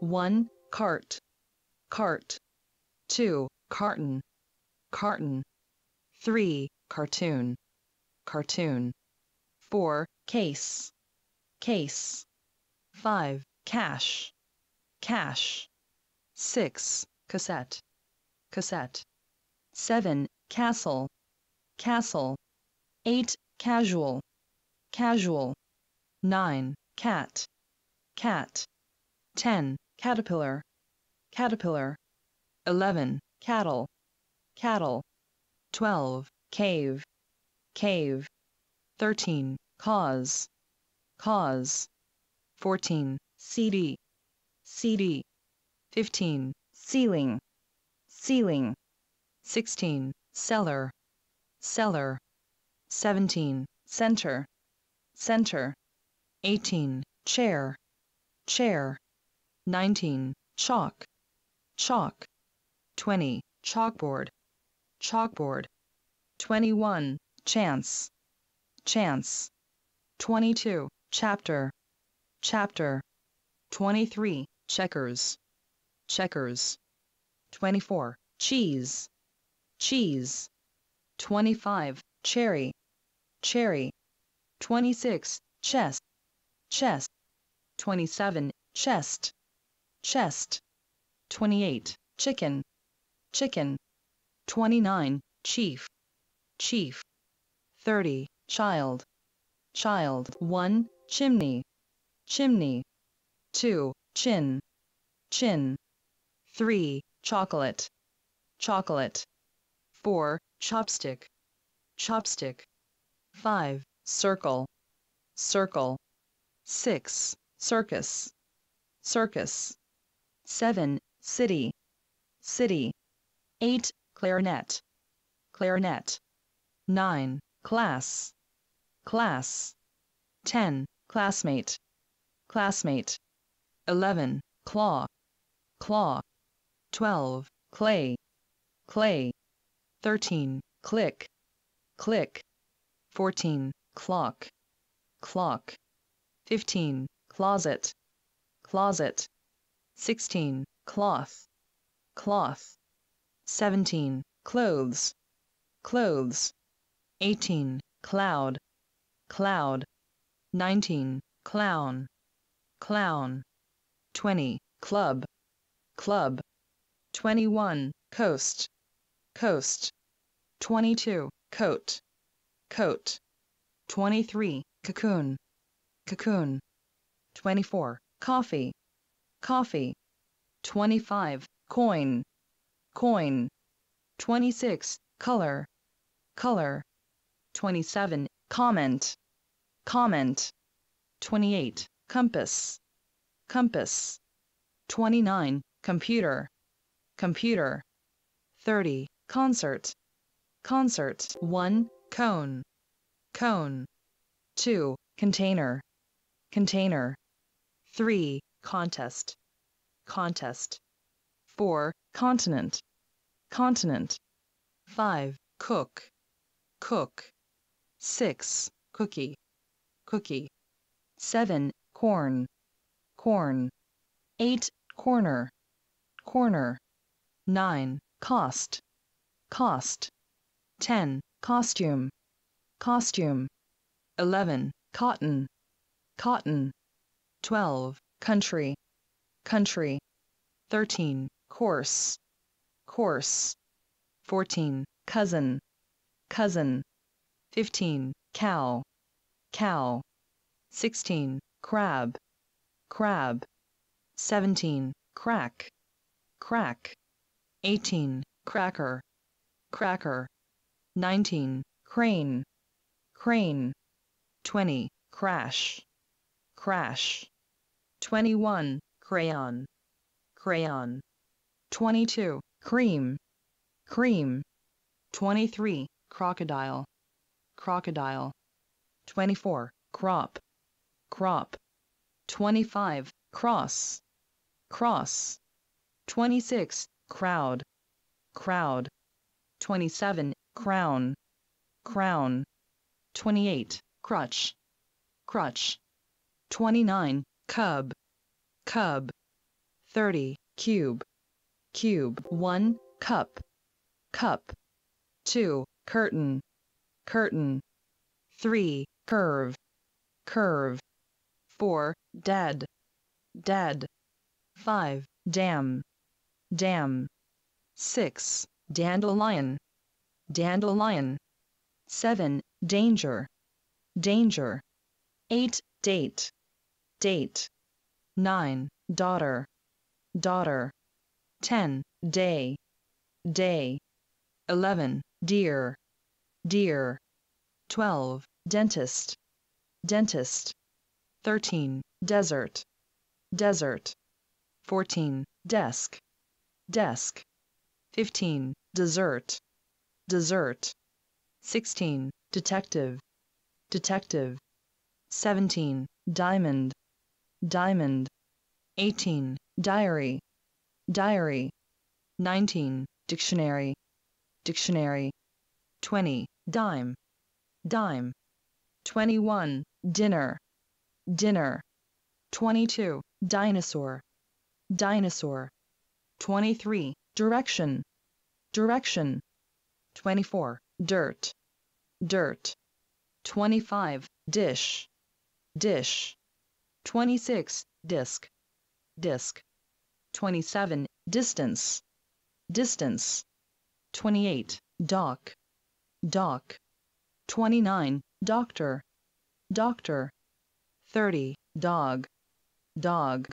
1. Cart. Cart. 2. Carton. Carton. 3. Cartoon. Cartoon. 4. Case. Case. 5. Cash. Cash. 6. Cassette. Cassette. 7. Castle. Castle. 8. Casual. Casual. 9. Cat. Cat. 10. Caterpillar. Caterpillar. 11. Cattle. Cattle. 12. Cave. Cave. 13. Cause. Cause. 14. CD. CD. 15. Ceiling. Ceiling. 16. Cellar. Cellar. 17. Center. Center. 18. Chair. Chair. 19. Chalk. Chalk. 20. Chalkboard. Chalkboard. 21. Chance. Chance. 22. Chapter. Chapter. 23. Checkers. Checkers. 24. Cheese. Cheese. 25. Cherry. Cherry. 26. Chest. Chest. 27. Chest. Chest. 28. Chicken. Chicken. 29. Chief. Chief. 30. Child. Child. 1. Chimney. Chimney. 2. Chin. Chin. 3. Chocolate. Chocolate. 4. Chopstick. Chopstick. 5. Circle. Circle. 6. Circus. Circus. 7. City. City. 8. Clarinet. Clarinet. 9. Class. Class. 10. Classmate. Classmate. 11. Claw. Claw. 12. Clay. Clay. 13. Click. Click. 14. Clock. Clock. 15. Closet. Closet. 16. Cloth. Cloth. 17. Clothes. Clothes. 18. Cloud. Cloud. 19. Clown. Clown. 20. Club. Club. 21. Coast. Coast. 22. Coat. Coat. 23. Cocoon. Cocoon. 24. Coffee. Coffee. 25. Coin. Coin. 26. Color. Color. 27. Comment. Comment. 28. Compass. Compass. 29. Computer. Computer. 30. Concert. Concert. 1. Cone. Cone. 2. Container. Container. 3. Contest. Contest. 4. Continent. Continent. 5. Cook. Cook. 6. Cookie. Cookie. 7. Corn. Corn. 8. Corner. Corner. 9. Cost. Cost. 10. Costume. Costume. 11. Cotton. Cotton. 12. Country. Country. 13. Course. Course. 14. Cousin. Cousin. 15. Cow. Cow. 16. Crab. Crab. 17. Crack. Crack. 18. Cracker. Cracker. 19. Crane. Crane. 20. Crash. Crash. 21. Crayon. Crayon. 22. Cream. Cream. 23. Crocodile. Crocodile. 24. Crop. Crop. 25. Cross. Cross. 26. Crowd. Crowd. 27. Crown. Crown. 28. Crutch. Crutch. 29. Cub. Cub. 30, cube, cube, 1, cup, cup, 2, curtain, curtain, 3, curve, curve, 4, dead, dead, 5, dam, dam, 6, dandelion, dandelion, 7, danger, danger, 8, date, date, 9, daughter, daughter, 10, day, day, 11, deer, deer, 12, dentist, dentist, 13, desert, desert, 14, desk, desk, 15, dessert, dessert, 16, detective, detective, 17, diamond, diamond, 18, diary, diary, 19, dictionary, dictionary, 20, dime, dime, 21, dinner, dinner, 22, dinosaur, dinosaur, 23, direction, direction, 24, dirt, dirt, 25, dish, dish, 26, disc, disc, 27, distance, distance, 28, dock, dock, 29, doctor, doctor, 30, dog, dog.